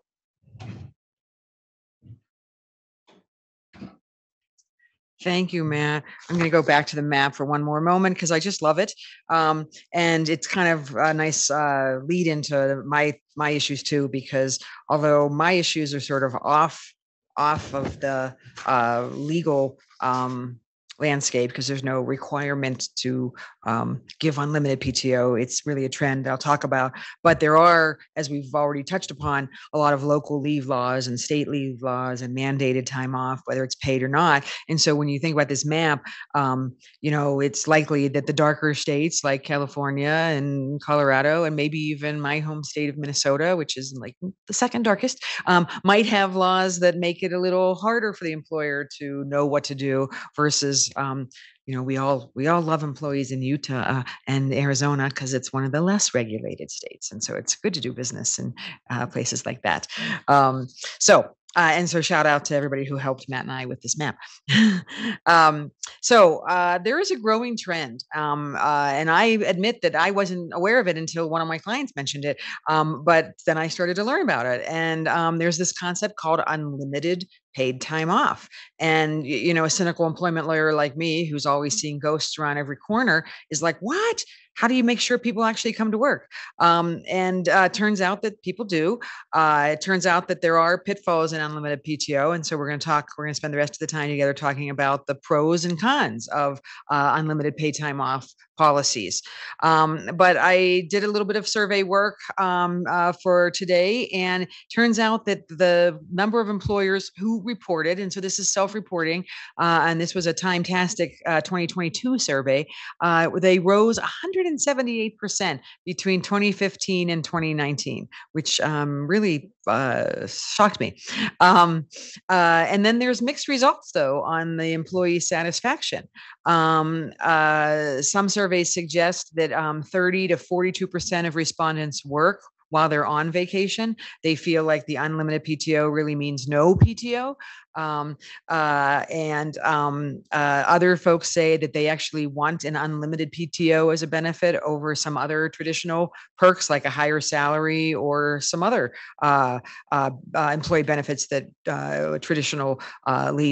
Thank you, Matt. I'm going to go back to the map for one more moment because I just love it, um, and it's kind of a nice uh, lead into my my issues too. Because although my issues are sort of off off of the uh, legal um, landscape because there's no requirement to um, give unlimited PTO. It's really a trend I'll talk about. But there are, as we've already touched upon, a lot of local leave laws and state leave laws and mandated time off, whether it's paid or not. And so when you think about this map, um, you know, it's likely that the darker states like California and Colorado, and maybe even my home state of Minnesota, which is like the second darkest, um, might have laws that make it a little harder for the employer to know what to do versus um, you know we all we all love employees in utah uh, and arizona because it's one of the less regulated states and so it's good to do business in uh, places like that. Um, so uh, and so shout out to everybody who helped Matt and I with this map. um, so uh, there is a growing trend, um, uh, and I admit that I wasn't aware of it until one of my clients mentioned it. Um, but then I started to learn about it, and um, there's this concept called unlimited paid time off. And you know, a cynical employment lawyer like me, who's always seeing ghosts around every corner, is like, "What? How do you make sure people actually come to work? Um, and uh, turns out that people do. Uh, it turns out that there are pitfalls in unlimited PTO, and so we're going to talk. We're going to spend the rest of the time together talking about the pros and cons of uh, unlimited pay time off policies. Um, but I did a little bit of survey work um, uh, for today, and turns out that the number of employers who reported, and so this is self-reporting, uh, and this was a Timetastic uh, 2022 survey, uh, they rose 178% between 2015 and 2019, which um, really uh, shocked me. Um, uh, and then there's mixed results though on the employee satisfaction. Um, uh, some surveys suggest that um, 30 to 42% of respondents work while they're on vacation. They feel like the unlimited PTO really means no PTO. Um, uh, and um, uh, other folks say that they actually want an unlimited PTO as a benefit over some other traditional perks like a higher salary or some other uh, uh, uh employee benefits that uh, traditionally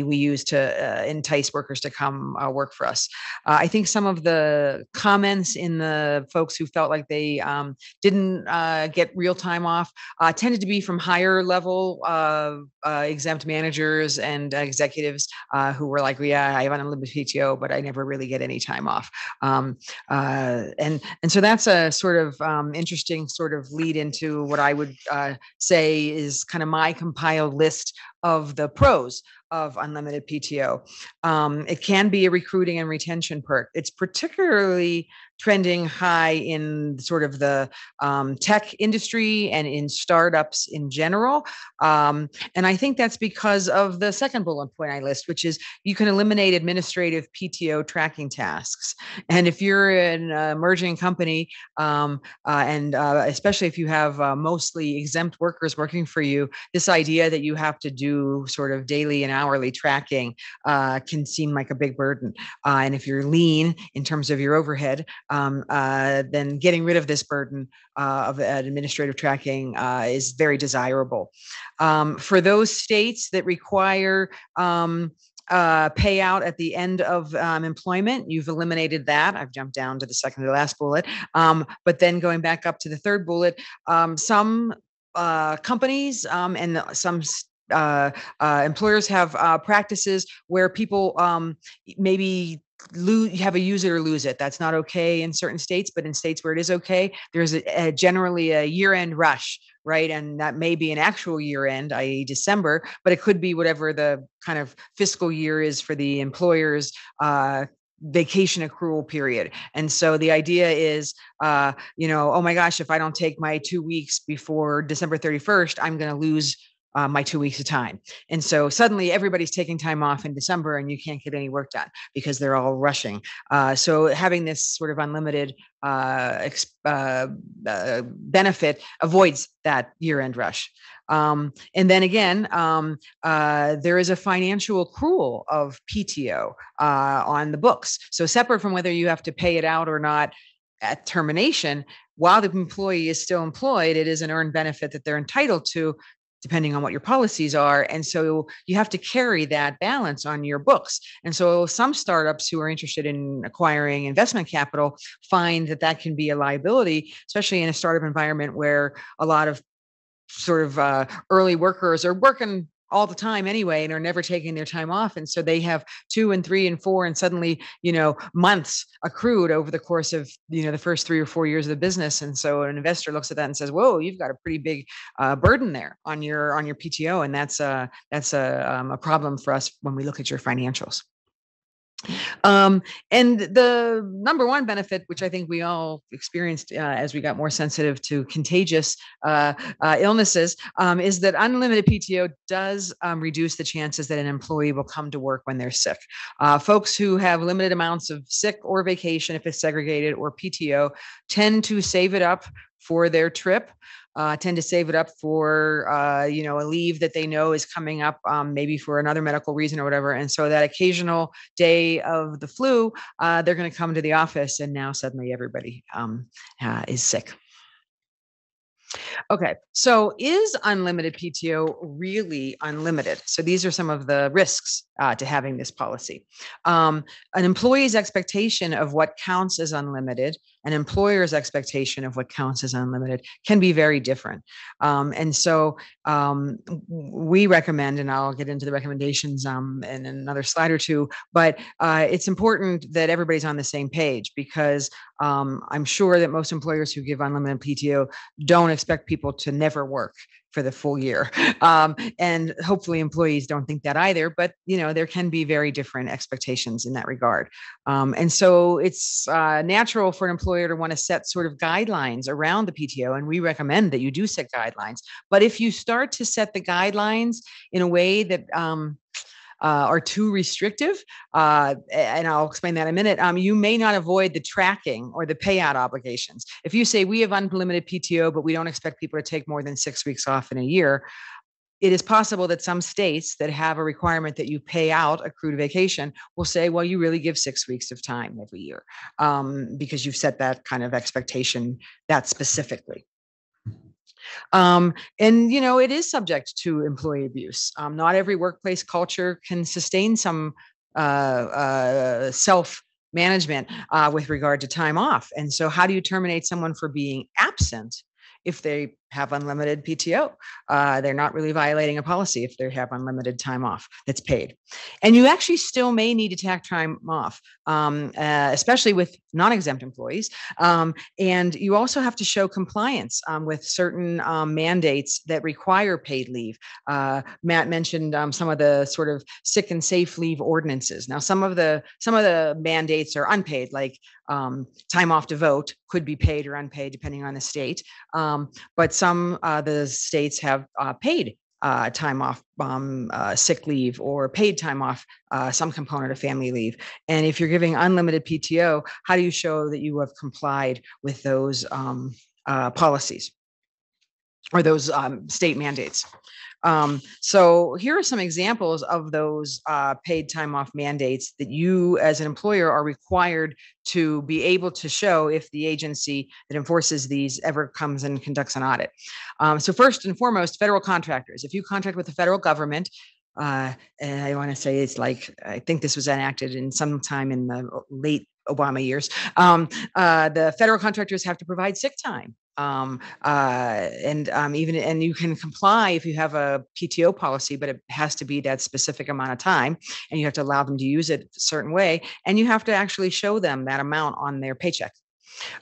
we use to entice workers to come work for us. I think some of the comments in the folks who felt like they um, didn't get real time off tended to be from higher level exempt managers and executives uh, who were like, "Yeah, I have unlimited PTO, but I never really get any time off." Um, uh, and and so that's a sort of um, interesting sort of lead into what I would uh, say is kind of my compiled list of the pros of unlimited PTO. Um, it can be a recruiting and retention perk. It's particularly trending high in sort of the um, tech industry and in startups in general. Um, and I think that's because of the second bullet point I list, which is you can eliminate administrative PTO tracking tasks. And if you're an emerging company, um, uh, and uh, especially if you have uh, mostly exempt workers working for you, this idea that you have to do sort of daily and hourly tracking uh, can seem like a big burden. Uh, and if you're lean in terms of your overhead, um, uh, then getting rid of this burden uh, of administrative tracking uh, is very desirable. Um, for those states that require um, uh, payout at the end of um, employment. You've eliminated that. I've jumped down to the second to last bullet. Um, but then going back up to the third bullet, um, some uh, companies um, and some uh, uh, employers have uh, practices where people um, maybe lose have a use it or lose it that's not okay in certain states but in states where it is okay there's a, a generally a year end rush right? And that may be an actual year end i.e december but it could be whatever the kind of fiscal year is for the employers uh, vacation accrual period. And so the idea is uh, you know oh my gosh if i don't take my two weeks before december 31st i'm going to lose uh, my two weeks of time. And so suddenly everybody's taking time off in December and you can't get any work done because they're all rushing. Uh, so having this sort of unlimited uh, uh, uh, benefit avoids that year end rush. Um, and then again, um, uh, there is a financial accrual of PTO on the books. So separate from whether you have to pay it out or not at termination, while the employee is still employed, it is an earned benefit that they're entitled to depending on what your policies are. And so you have to carry that balance on your books. And so some startups who are interested in acquiring investment capital find that that can be a liability, especially in a startup environment where a lot of sort of uh, early workers are working all the time anyway and are never taking their time off and so they have two and three and four and suddenly you know months accrued over the course of you know the first three or four years of the business and so an investor looks at that and says whoa you've got a pretty big uh, burden there on your on your pto and that's a that's a, um, a problem for us when we look at your financials um, and the number one benefit, which I think we all experienced uh, as we got more sensitive to contagious uh, uh, illnesses, um, is that unlimited PTO does um, reduce the chances that an employee will come to work when they're sick. Uh, folks who have limited amounts of sick or vacation, if it's segregated, or PTO, tend to save it up for their trip uh, tend to save it up for uh, you know a leave that they know is coming up um, maybe for another medical reason or whatever and so that occasional day of the flu uh, they're going to come to the office and now suddenly everybody um, is sick Okay, so is unlimited PTO really unlimited? So these are some of the risks uh, to having this policy. Um, an employee's expectation of what counts as unlimited, an employer's expectation of what counts as unlimited can be very different. Um, and so um, we recommend, and I'll get into the recommendations um, in another slide or two, but uh, it's important that everybody's on the same page because um, I'm sure that most employers who give unlimited PTO don't expect people to never work for the full year. Um, and hopefully employees don't think that either, but you know, there can be very different expectations in that regard. Um, and so it's uh, natural for an employer to want to set sort of guidelines around the PTO. And we recommend that you do set guidelines. But if you start to set the guidelines in a way that um, uh, are too restrictive, uh, and I'll explain that in a minute, um, you may not avoid the tracking or the payout obligations. If you say we have unlimited PTO, but we don't expect people to take more than six weeks off in a year, it is possible that some states that have a requirement that you pay out accrued vacation will say, well, you really give six weeks of time every year um, because you've set that kind of expectation that specifically. Um, and you know, it is subject to employee abuse. Um, not every workplace culture can sustain some uh, uh, self management uh, with regard to time off. And so, how do you terminate someone for being absent if they have unlimited PTO. Uh, they're not really violating a policy if they have unlimited time off that's paid. And you actually still may need to take time off, um, uh, especially with non exempt employees. Um, and you also have to show compliance um, with certain um, mandates that require paid leave. Uh, Matt mentioned um, some of the sort of sick and safe leave ordinances. Now, some of the some of the mandates are unpaid, like um, time off to vote could be paid or unpaid depending on the state. but some uh, the states have uh, paid uh, time off, um, uh, sick leave, or paid time off, uh, some component of family leave. And if you're giving unlimited PTO, how do you show that you have complied with those um, uh, policies or those um, state mandates? Um, so here are some examples of those uh, paid time off mandates that you as an employer are required to be able to show if the agency that enforces these ever comes and conducts an audit. Um, so first and foremost, federal contractors. If you contract with the federal government, uh, and I want to say it's like I think this was enacted in some time in the late Obama years. Um, uh, the federal contractors have to provide sick time Um, uh, and um, even and you can comply if you have a PTO policy, but it has to be that specific amount of time, and you have to allow them to use it a certain way, and you have to actually show them that amount on their paycheck.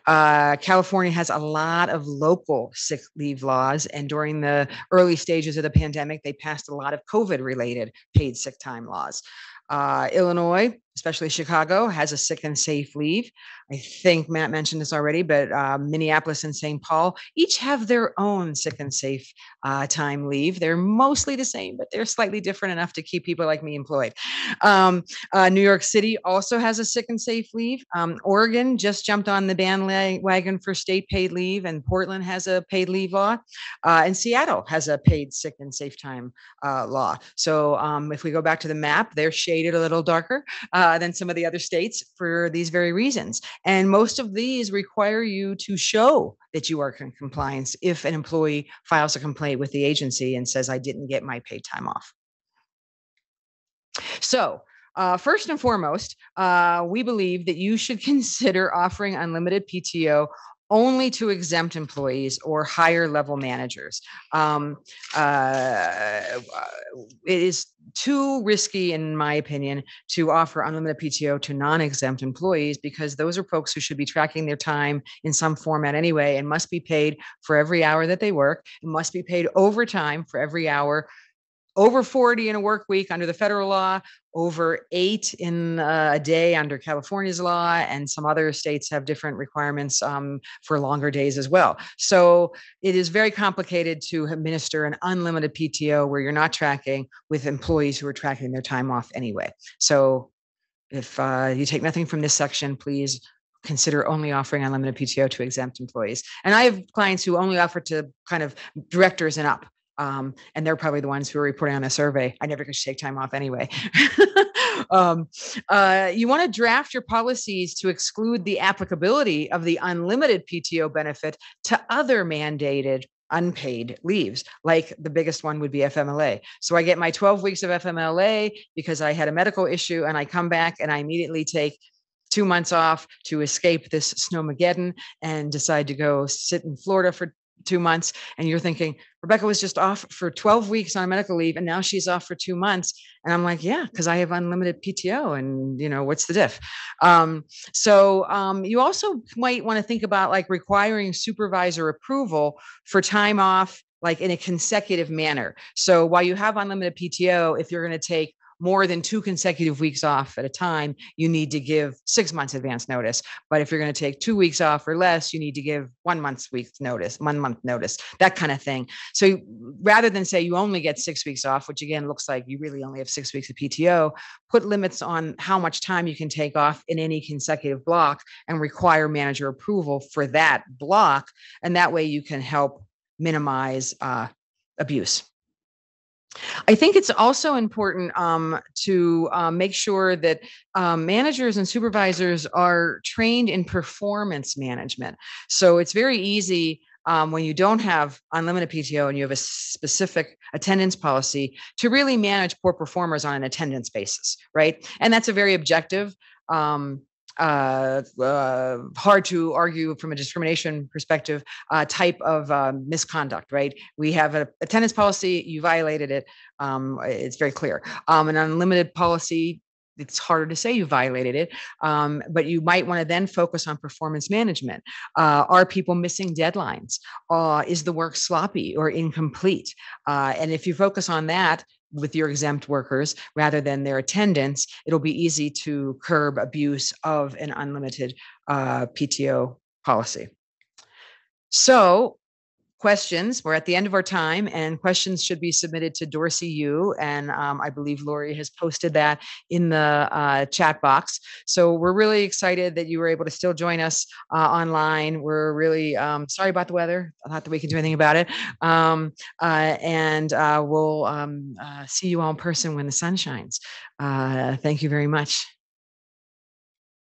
Uh, California has a lot of local sick leave laws, and during the early stages of the pandemic, they passed a lot of COVID related paid sick time laws. Uh, Illinois, especially Chicago, has a sick and safe leave. I think Matt mentioned this already, but uh, Minneapolis and St. Paul each have their own sick and safe uh, time leave. They're mostly the same, but they're slightly different enough to keep people like me employed. Um, uh, New York City also has a sick and safe leave. Um, Oregon just jumped on the bandwagon for state paid leave, and Portland has a paid leave law, uh, and Seattle has a paid sick and safe time uh, law. So um, if we go back to the map, they're shaded a little darker uh, than some of the other states for these very reasons. And most of these require you to show that you are in compliance if an employee files a complaint with the agency and says, I didn't get my paid time off. So, uh, first and foremost, uh, we believe that you should consider offering unlimited PTO only to exempt employees or higher level managers. Um, uh, it is too risky, in my opinion, to offer unlimited PTO to non exempt employees because those are folks who should be tracking their time in some format anyway and must be paid for every hour that they work and must be paid overtime for every hour over 40 in a work week under the federal law, over eight in uh, a day under California's law, and some other states have different requirements um, for longer days as well. So it is very complicated to administer an unlimited PTO where you're not tracking with employees who are tracking their time off anyway. So if uh, you take nothing from this section, please consider only offering unlimited PTO to exempt employees. And I have clients who only offer to kind of directors and up. Um, and they're probably the ones who are reporting on the survey. I never could take time off anyway. um, uh, you want to draft your policies to exclude the applicability of the unlimited PTO benefit to other mandated unpaid leaves like the biggest one would be fmla so i get my 12 weeks of fmla because i had a medical issue and i come back and i immediately take two months off to escape this snowmageddon and decide to go sit in florida for two months and you're thinking rebecca was just off for 12 weeks on medical leave and now she's off for two months. And i'm like yeah because i have unlimited pto and you know what's the diff? Um, so um, you also might want to think about like requiring supervisor approval for time off like in a consecutive manner. So while you have unlimited pto if you're going to take more than two consecutive weeks off at a time, you need to give six months advance notice. But if you're going to take two weeks off or less, you need to give one month's week's notice, one month notice, that kind of thing. So rather than say you only get six weeks off, which again looks like you really only have six weeks of PTO, put limits on how much time you can take off in any consecutive block and require manager approval for that block. And that way you can help minimize uh, abuse. I think it's also important um, to uh, make sure that um, managers and supervisors are trained in performance management. So it's very easy um, when you don't have unlimited PTO and you have a specific attendance policy to really manage poor performers on an attendance basis, right? And that's a very objective um, uh, uh, hard to argue from a discrimination perspective uh, type of um, misconduct, right? We have a attendance policy, you violated it. Um, it's very clear. Um, an unlimited policy, it's harder to say you violated it, um, but you might want to then focus on performance management. Uh, are people missing deadlines? Uh, is the work sloppy or incomplete? Uh, and if you focus on that, with your exempt workers rather than their attendance, it'll be easy to curb abuse of an unlimited uh, PTO policy. So questions. We're at the end of our time, and questions should be submitted to Dorsey U. And um, I believe Lori has posted that in the uh, chat box. So we're really excited that you were able to still join us uh, online. We're really um, sorry about the weather. Not that we can do anything about it. Um, uh, and uh, we'll um, uh, see you all in person when the sun shines. Uh, thank you very much.